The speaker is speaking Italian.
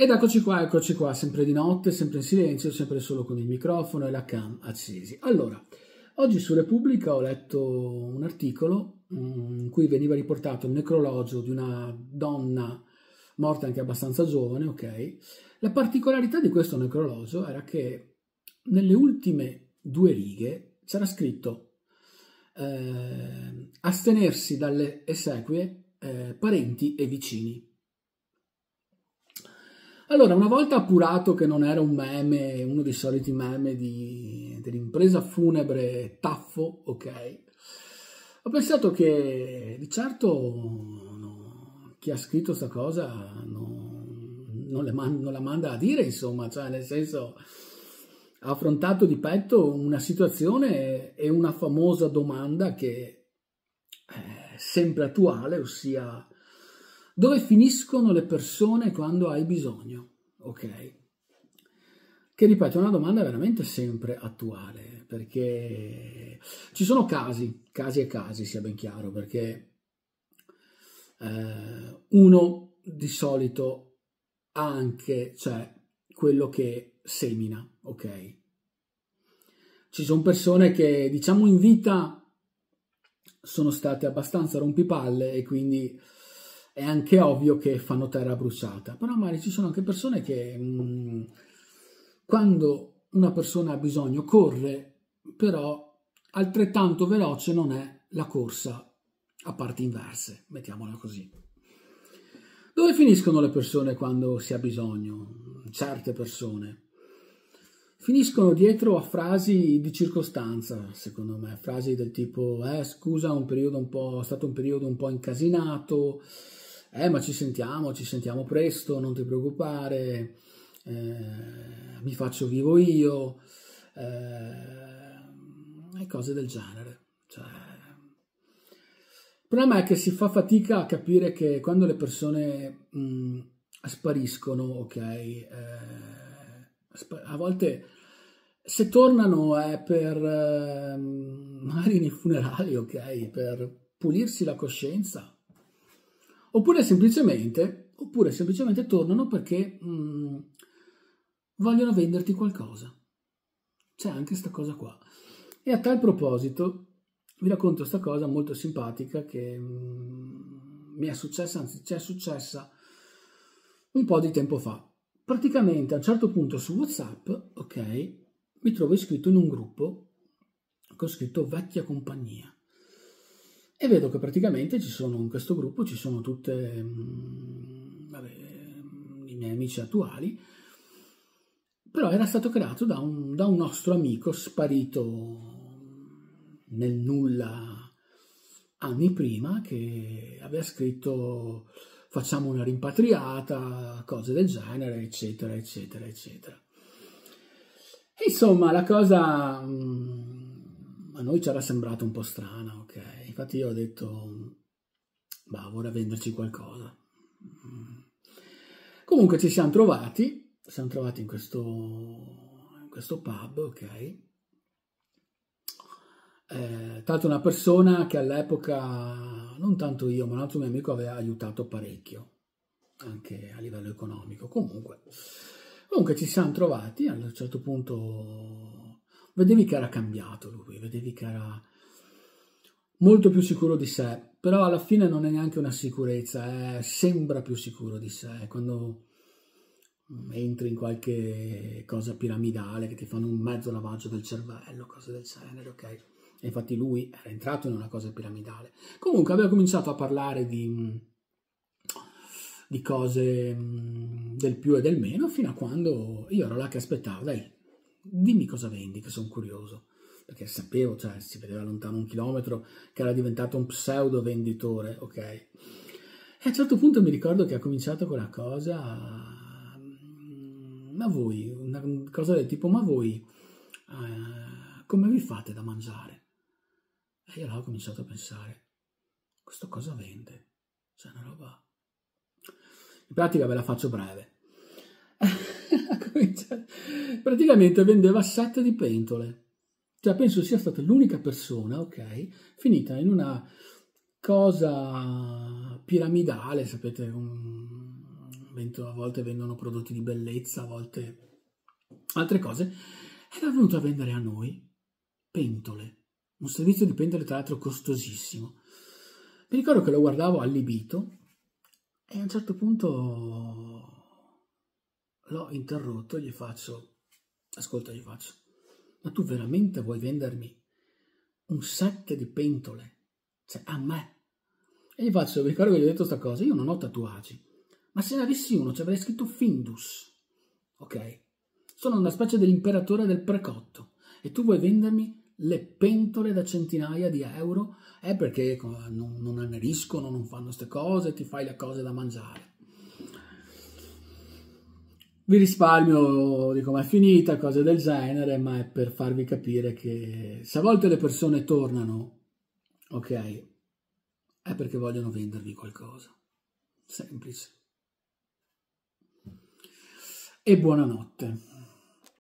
Ed eccoci qua, eccoci qua, sempre di notte, sempre in silenzio, sempre solo con il microfono e la cam accesi. Allora, oggi su Repubblica ho letto un articolo mm, in cui veniva riportato il necrologio di una donna morta anche abbastanza giovane, ok? La particolarità di questo necrologio era che nelle ultime due righe c'era scritto eh, astenersi dalle esequie eh, parenti e vicini. Allora, una volta appurato che non era un meme, uno dei soliti meme di, dell'impresa funebre Taffo, ok, ho pensato che di certo no, chi ha scritto questa cosa no, non, man- non, la manda a dire, insomma, cioè nel senso ha affrontato di petto una situazione e una famosa domanda che è sempre attuale, ossia dove finiscono le persone quando hai bisogno? Ok. Che ripeto, è una domanda veramente sempre attuale, perché ci sono casi, casi e casi, sia ben chiaro, perché eh, uno di solito ha anche, cioè, quello che semina, ok? Ci sono persone che, diciamo, in vita sono state abbastanza rompipalle e quindi è anche ovvio che fanno terra bruciata, però magari ci sono anche persone che mh, mm, quando una persona ha bisogno corre, però altrettanto veloce non è la corsa a parti inverse, mettiamola così. Dove finiscono le persone quando si ha bisogno? Certe persone. Finiscono dietro a frasi di circostanza, secondo me, frasi del tipo, eh scusa, un periodo un po', è stato un periodo un po' incasinato, eh ma ci sentiamo, ci sentiamo presto, non ti preoccupare, eh, mi faccio vivo io, eh, e cose del genere. Cioè, il problema è che si fa fatica a capire che quando le persone mh, spariscono, ok, eh, a volte se tornano è per eh, magari nei funerali, ok, per pulirsi la coscienza oppure semplicemente, oppure semplicemente tornano perché mh, mm, vogliono venderti qualcosa. C'è anche questa cosa qua. E a tal proposito vi racconto questa cosa molto simpatica che mh, mm, mi è successa, anzi ci è successa un po' di tempo fa. Praticamente a un certo punto su WhatsApp, ok, mi trovo iscritto in un gruppo con scritto vecchia compagnia. E vedo che praticamente ci sono in questo gruppo ci sono tutte mm, i miei amici attuali però era stato creato da un, da un nostro amico sparito nel nulla anni prima che aveva scritto facciamo una rimpatriata, cose del genere, eccetera, eccetera, eccetera. E insomma, la cosa mm, a noi ci era sembrata un po' strana, ok? infatti io ho detto, bah, vorrei venderci qualcosa. Comunque ci siamo trovati, siamo trovati in questo, in questo pub, ok? Eh, tanto una persona che all'epoca, non tanto io, ma un altro mio amico aveva aiutato parecchio, anche a livello economico. Comunque, comunque ci siamo trovati, a un certo punto vedevi che era cambiato lui, vedevi che era molto più sicuro di sé, però alla fine non è neanche una sicurezza, è, sembra più sicuro di sé. Quando mm, entri in qualche cosa piramidale che ti fanno un mezzo lavaggio del cervello, cose del genere, ok? E infatti lui era entrato in una cosa piramidale. Comunque aveva cominciato a parlare di, mm, di cose mm, del più e del meno fino a quando io ero là che aspettavo, dai, dimmi cosa vendi, che sono curioso perché sapevo, cioè si vedeva lontano un chilometro che era diventato un pseudo venditore, ok? E a un certo punto mi ricordo che ha cominciato quella cosa, mm, ma voi, una cosa del tipo, ma voi eh, come vi fate da mangiare? E io là ho cominciato a pensare, questo cosa vende? Cioè una roba... In pratica ve la faccio breve. Praticamente vendeva set di pentole cioè, penso sia stata l'unica persona, ok, finita in una cosa piramidale, sapete, un, a volte vendono prodotti di bellezza, a volte altre cose, ed è venuto a vendere a noi pentole, un servizio di pentole tra l'altro costosissimo. Mi ricordo che lo guardavo allibito e a un certo punto l'ho interrotto e gli faccio, ascolta, gli faccio, ma tu veramente vuoi vendermi un set di pentole? Cioè, a me? E gli faccio, mi ricordo che gli ho detto questa cosa, io non ho tatuaggi, ma se ne avessi uno ci avrei scritto Findus, ok? Sono una specie dell'imperatore del precotto e tu vuoi vendermi le pentole da centinaia di euro? È perché non, non anneriscono, non fanno queste cose, ti fai le cose da mangiare. Vi risparmio di com'è finita, cose del genere, ma è per farvi capire che se a volte le persone tornano, ok, è perché vogliono vendervi qualcosa. Semplice. E buonanotte.